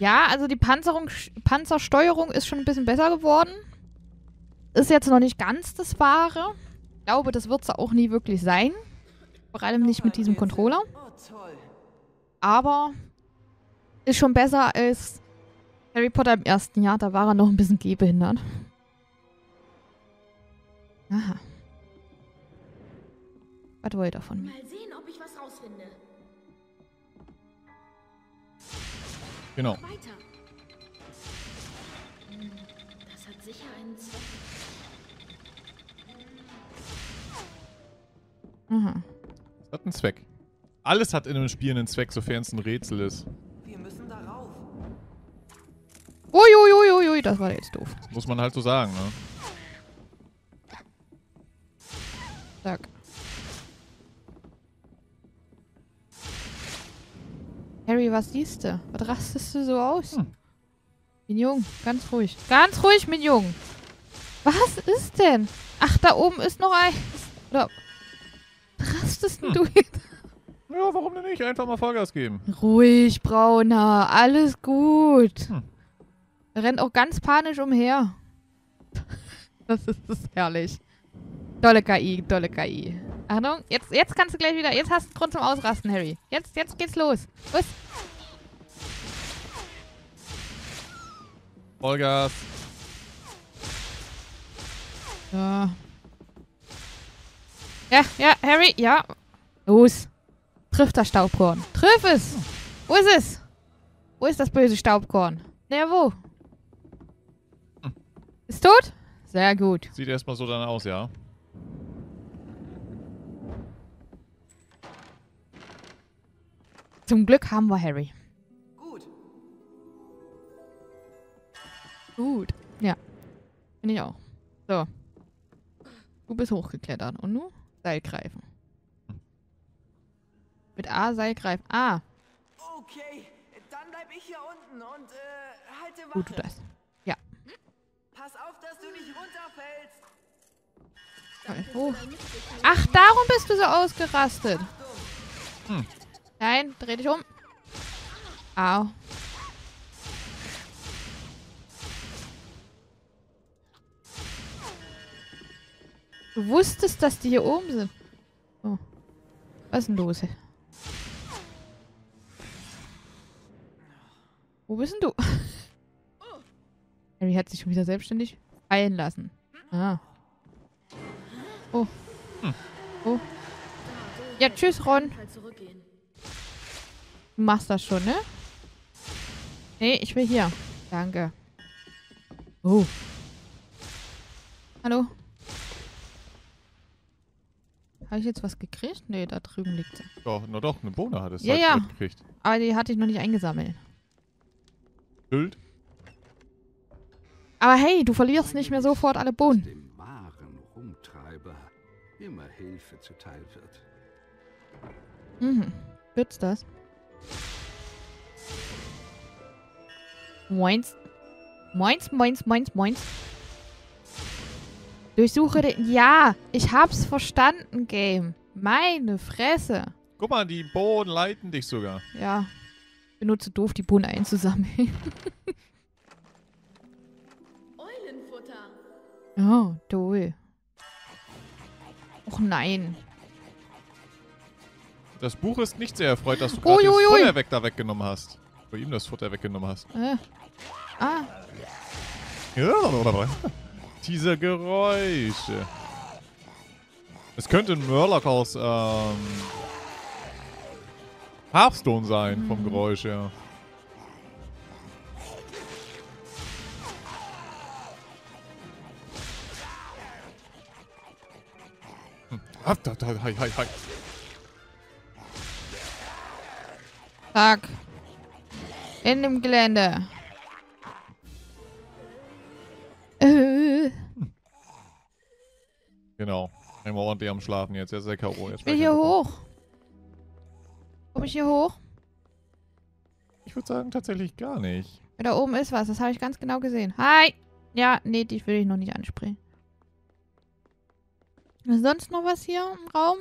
Ja, also die Panzerung, Panzersteuerung ist schon ein bisschen besser geworden. Ist jetzt noch nicht ganz das Wahre. Ich glaube, das wird es auch nie wirklich sein. Vor allem nicht mit diesem Controller. Aber ist schon besser als Harry Potter im ersten Jahr. Da war er noch ein bisschen gehbehindert. Aha. Was wollt ihr von mir? Mal sehen, ob ich was rausfinde. Genau. Weiter. Hm, Das hat sicher einen Zweck. Aha. Das hat einen Zweck. Alles hat in einem Spiel einen Zweck, sofern es ein Rätsel ist. Wir müssen darauf. Uiuiuiui, das war jetzt doof. Das muss man halt so sagen, ne? Harry, was siehst du? Was rastest du so aus? Hm. Mignon, ganz ruhig. Ganz ruhig, Mignon. Was ist denn? Ach, da oben ist noch eins. Oder was rastest denn du jetzt? Ja, warum denn nicht? Einfach mal Vollgas geben. Ruhig, Brauner. Alles gut. Hm. Er rennt auch ganz panisch umher. Das ist, das ist herrlich. Dolle KI, dolle KI. Achtung, jetzt, jetzt kannst du gleich wieder. Jetzt hast du Grund zum Ausrasten, Harry. Jetzt, jetzt geht's los. Los. Vollgas. Ja. Ja, ja, Harry, ja. Los. Triff das Staubkorn. Triff es. Wo ist es? Wo ist das böse Staubkorn? Na, wo? Ist tot? Sehr gut. Sieht erstmal so dann aus, ja. Zum Glück haben wir Harry. Gut. Gut. Ja. Bin ich auch. So. Du bist hochgeklettert. Und nu? Seil greifen. Mit A Seil greifen. Ah, Okay, dann bleib ich hier unten und äh, halte Wache. gut du das. Pass auf, dass du nicht runterfällst. Hoch. Ach, darum bist du so ausgerastet. Hm. Nein, dreh dich um. Au. Du wusstest, dass die hier oben sind. Oh. Was ist denn los? Wo bist denn du? Harry hat sich schon wieder selbstständig fallen lassen. Ah. Oh. Oh. Ja, tschüss, Ron. Du machst das schon, ne? Nee, ich will hier. Danke. Oh. Hallo? Habe ich jetzt was gekriegt? Nee, da drüben liegt sie. Doch, na doch, eine Bohne hat es Ja, halt ja. mitgekriegt. Aber die hatte ich noch nicht eingesammelt. Bild. Aber hey, du verlierst nicht mehr sofort alle Bohnen. dem wahren Rumtreiber immer Hilfe zuteil wird. Mhm. Wird's das? Moins. Moins, moins, moins, moins. Durchsuche den... Ja, ich hab's verstanden, Game. Meine Fresse. Guck mal, die Bohnen leiten dich sogar. Ja. Benutze doof, die Bohnen einzusammeln. Eulenfutter. oh, toll. Och nein. Das Buch ist nicht sehr erfreut, dass du gerade das weg da weggenommen hast. Bei ihm das Futter weggenommen hast. Äh. Ah, Diese Geräusche. Es könnte ein Murloc aus ähm, Hearthstone sein, vom Geräusch her. Hm. Ah, da, da, hi, hi, hi. Zack. In dem Gelände. Äh, Genau. Einmal ordentlich am Schlafen jetzt. Jetzt ist er K.O. Ich will hier hoch. Komm ich hier hoch? Ich würde sagen, tatsächlich gar nicht. Da oben ist was, das habe ich ganz genau gesehen. Hi! Ja, nee, dich will ich noch nicht ansprechen. Ist sonst noch was hier im Raum?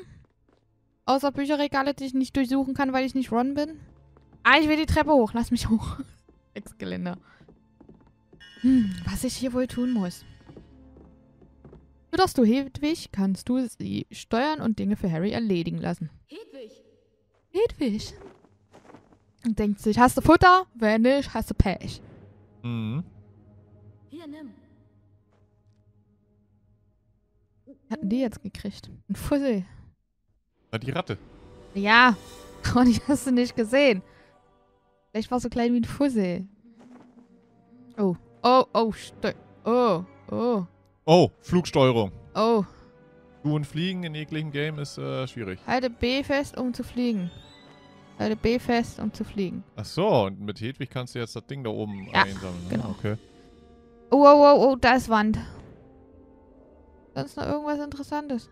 Außer Bücherregale, die ich nicht durchsuchen kann, weil ich nicht Ron bin? Ah, ich will die Treppe hoch. Lass mich hoch. Drecksgeländer. Hm, was ich hier wohl tun muss. Fütterst du Hedwig, kannst du sie steuern und Dinge für Harry erledigen lassen. Hedwig, Hedwig. Und denkt sich, hast du Futter? Wenn nicht, hast du Pech. Mhm. hier nimm. Hatten die jetzt gekriegt? Ein Fussel. Na, die Ratte. Ja. Und die hast du nicht gesehen. Vielleicht war es so klein wie ein Fussel. Oh. Oh, oh, stö Oh, oh, Oh, Flugsteuerung. oh. Du und Fliegen in jeglichem Game ist äh, schwierig. Halte B fest, um zu fliegen. Halte B fest, um zu fliegen. Ach so, und mit Hedwig kannst du jetzt das Ding da oben Ja, einsammeln. ne? genau. Okay. Oh, oh, oh, oh, da ist Wand. Sonst noch irgendwas Interessantes?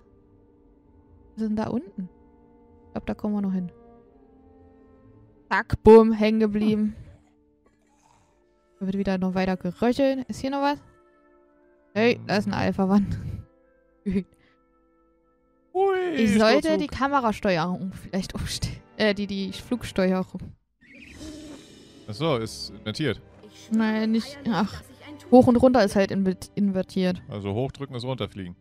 Was ist denn da unten? Ich glaube, da kommen wir noch hin. Zack, bumm, hängen geblieben. Da wird wieder noch weiter geröchelt. Ist hier noch was? Hey, da ist ein Alpha-Wand. Ich sollte die Kamerasteuerung vielleicht umstellen. Äh, die, die Flugsteuerung. Ach so, ist invertiert. Nein, nicht- ach. Hoch und runter ist halt inver- invertiert. Also hochdrücken ist runterfliegen.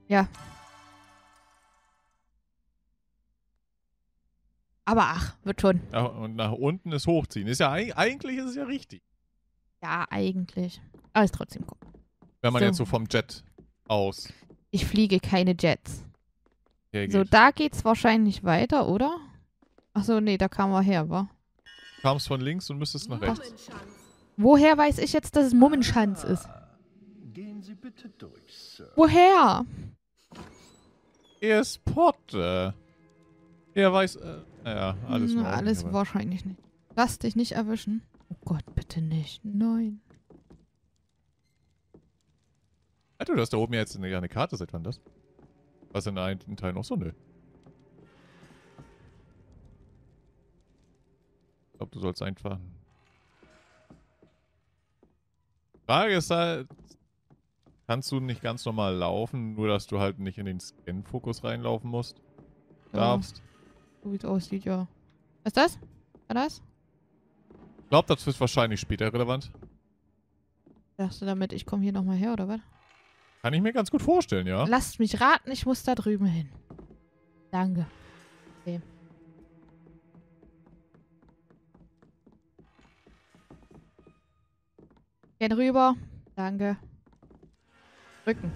Aber ach, wird schon. Ja, und nach unten ist hochziehen. Ist ja eig- eigentlich ist es ja richtig. Ja, eigentlich. Aber ist trotzdem cool. Wenn man So. jetzt so vom Jet aus Ich fliege keine Jets. hergeht. So, da geht's wahrscheinlich weiter, oder? Achso, nee, da kamen wir her, wa? Du kamst von links und müsstest nach rechts. Mummenschanz. Woher weiß ich jetzt, dass es Mummenschanz ist? Gehen Sie bitte durch, Sir. Woher? Er ist Potter. Er weiß, äh, ja, alles Hm, in Ordnung, alles aber- wahrscheinlich nicht. Lass dich nicht erwischen. Oh Gott, bitte nicht. Nein. Alter, du hast da oben ja jetzt eine, eine Karte, seit wann das? Was in der einen Teil noch so? Nö. Ich glaube, du sollst einfach... Frage ist halt, kannst du nicht ganz normal laufen, nur dass du halt nicht in den Scan-Fokus reinlaufen musst? Darfst. So wie es aussieht, ja. Was ist das? War das? Ich glaube, das wird wahrscheinlich später relevant. Du damit, ich komme hier nochmal her, oder was? Kann ich mir ganz gut vorstellen, ja? Lasst mich raten, ich muss da drüben hin. Danke. Okay. Gehen rüber. Danke. Rücken.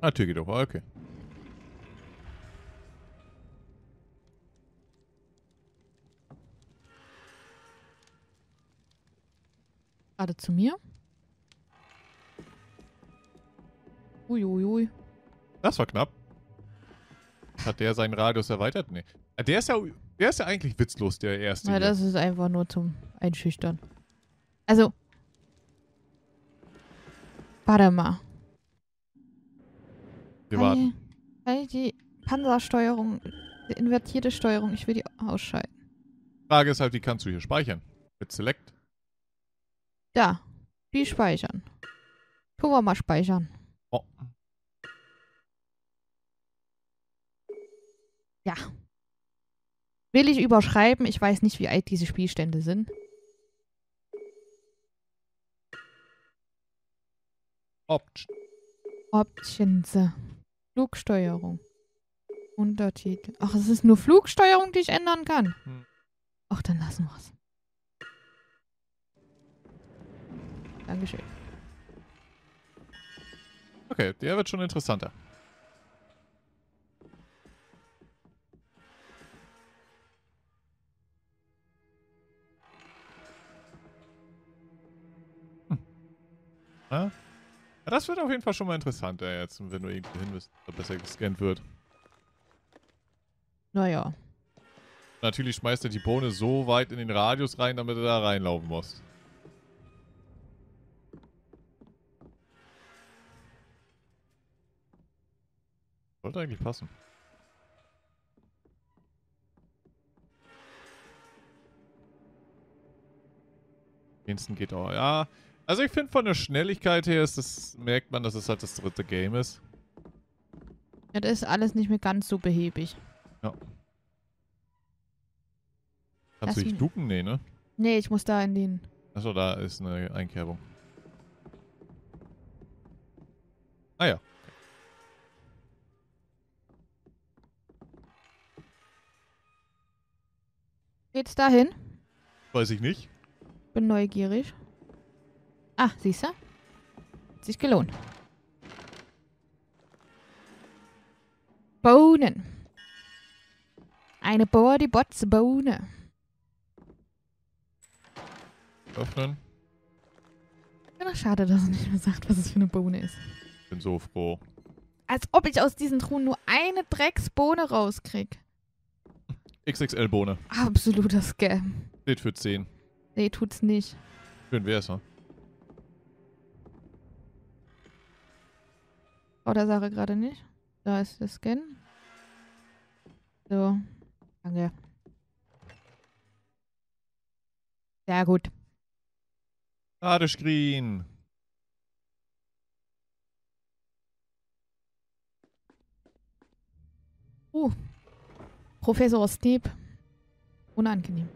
Ah, Tür geht auf, okay. Gerade zu mir. Uiuiui. Das war knapp. Hat der seinen Radius erweitert? Nee. Ah, Der ist ja, der ist ja eigentlich witzlos, der erste. Hier. das ist einfach nur zum Einschüchtern. Also. Warte mal. Wir Kann warten. ich- Kann ich die Panzersteuerung, die invertierte Steuerung, ich will die ausschalten. Frage ist halt, wie kannst du hier speichern? Mit Select? Da. Die speichern. Tun wir mal speichern. Oh. Ja. Will ich überschreiben? Ich weiß nicht, wie alt diese Spielstände sind. Option. Options. Flugsteuerung. Untertitel. Ach, es ist nur Flugsteuerung, die ich ändern kann. Hm. Ach, dann lassen wir's. Dankeschön. Okay, der wird schon interessanter. Hm. Ja? Ja, das wird auf jeden Fall schon mal interessanter jetzt, wenn du irgendwo hin bist, dass besser gescannt wird. Naja. Natürlich schmeißt er die Bohne so weit in den Radius rein, damit er da reinlaufen muss. Sollte eigentlich passen. Winston geht auch. Ja, also ich finde von der Schnelligkeit her ist das, merkt man, dass es halt das dritte Game ist. Ja, das ist alles nicht mehr ganz so behäbig. Kannst Lass du dich ducken? Nee, ne? Nee, ich muss da in den. Achso, da ist eine Einkerbung. Ah ja. Geht's dahin? Weiß ich nicht. Bin neugierig. Ah, siehst du? Hat sich gelohnt. Bohnen. Eine Bodybots Bohne. Öffnen. Ja, schade, dass er nicht mehr sagt, was es für eine Bohne ist. Bin so froh. Als ob ich aus diesen Truhen nur eine Drecksbohne rauskrieg. XXL-Bohne. Absoluter Scam. Steht für 10. Nee, tut's nicht. Schön wär's, ne? Oh, der Sache gerade nicht. Da ist der Scan. So. Danke. Sehr gut. Ladescreen. Uh. Professor Snape. Unangenehm.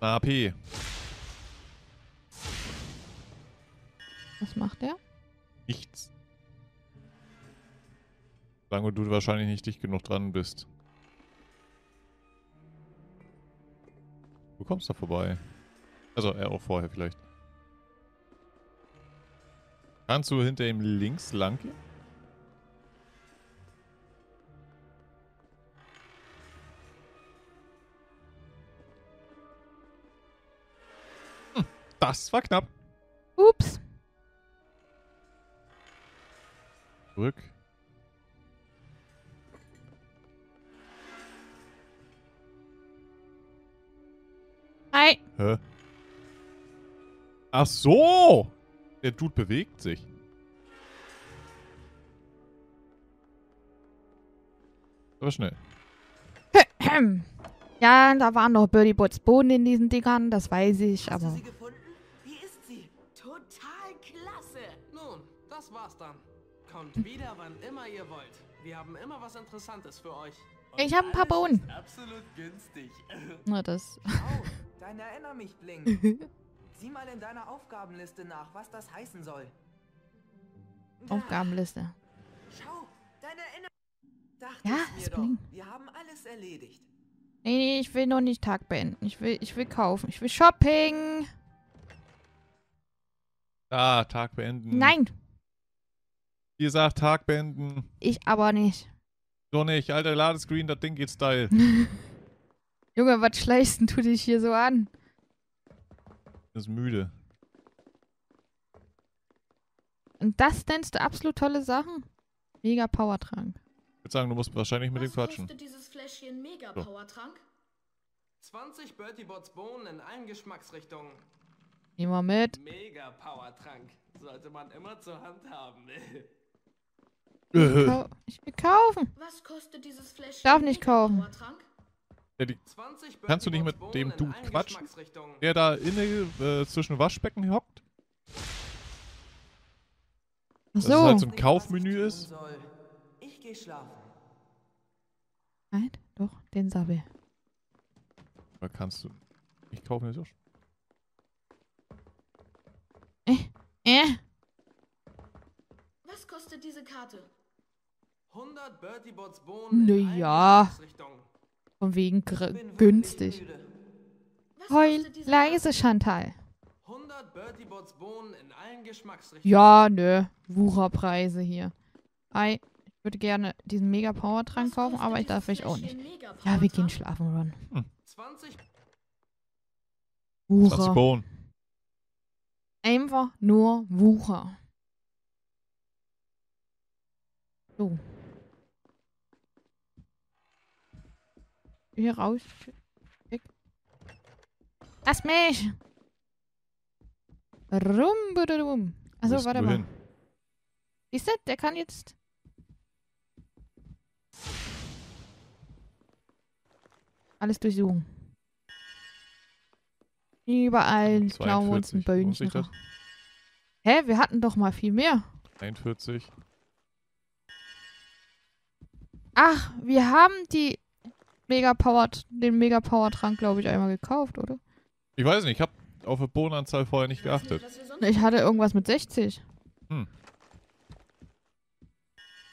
AP. Was macht der? Nichts. Solange du wahrscheinlich nicht dicht genug dran bist. Du kommst da vorbei. Also, er auch vorher vielleicht. Kannst du hinter ihm links lang gehen? Das war knapp. Ups. Zurück. Hi. Hä? Ach so! Der Dude bewegt sich. Aber schnell. Ja, da waren noch Birdie Bots Bohnen in diesen Dingern, das weiß ich, aber. Total klasse. Nun, das war's dann. Kommt wieder, wann immer ihr wollt. Wir haben immer was Interessantes für euch. Und Ich hab ein paar Bohnen. ist Absolut günstig. Na, das. Oh, dein Erinner mich Bling. Sieh mal in deiner Aufgabenliste nach, was das heißen soll. Aufgabenliste. Schau, dein Erinner... Dachte Ja, ich es mir doch. blinkt. Wir haben alles erledigt. Nee, nee, ich will noch nicht Tag beenden. Ich will, ich will kaufen. Ich will Shopping. Ah, Tag beenden. Nein, Ihr sagt Tag beenden. ich aber nicht. So nicht. Alter, Ladescreen, das Ding geht steil. Junge, was schleichst denn du dich hier so an? ist müde. Und das nennst du absolut tolle Sachen? Mega Powertrank. Ich würde sagen, du musst wahrscheinlich mit ihm Was quatschen. kostet dieses Fläschchen Mega So. Powertrank? 20 Bertie Bots Bohnen in allen Geschmacksrichtungen. Nehmen wir mit. Mega Powertrank. Sollte man immer zur Hand haben. Kau ich will kaufen. Was kostet dieses Fläschchen Darf nicht kaufen. Powertrank? 20 Kannst du nicht mit dem Dude quatschen? Der da inne äh, zwischen Waschbecken hockt. Ach so. ist halt so ein Nicht, Kaufmenü ist. Ich gehe schlafen. Nein, doch, den Sabbel. Da kannst du. Ich kaufe mir so. Äh, Was kostet diese Karte? 100 Bertie Bots Bohnen Na in allen ja. Geschmacksrichtungen. von wegen günstig. Heul leise, Karte? Chantal. 100 Bertie Bots Bohnen in allen Geschmacksrichtungen. Ja, nö. Wucherpreise hier. Ei, ich würde gerne diesen Mega Powertrank Was kaufen, aber ich darf ich auch nicht. Ja, wir gehen schlafen, Ron. 20 20 Wucher. Bohnen. Einfach nur Wucher. So. Hier raus. Lass mich! Rum, budadum. Achso, warte mal. hin? Siehst du, der kann jetzt. Alles durchsuchen. Überall klauen wir uns ein 42. Lohnt sich Böhnchen. Hä, wir hatten doch mal viel mehr. 41. Ach, wir haben die Mega Power, den Mega Power Trank, glaube ich, einmal gekauft, oder? Ich weiß nicht, ich habe auf die Bohnenanzahl vorher nicht geachtet. Ich hatte irgendwas mit 60.